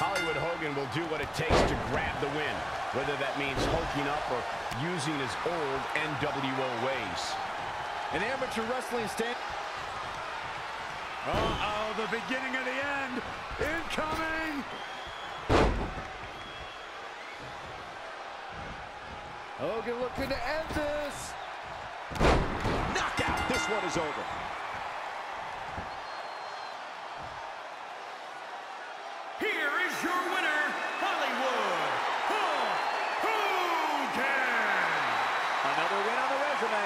Hollywood Hogan will do what it takes to grab the win, whether that means hulking up or using his old NWO ways. An amateur wrestling stand. Uh-oh, the beginning of the end. Incoming! Hogan looking to end this. Knockout! This one is over. your winner, Hollywood Hulk Hogan! Another win on the resume.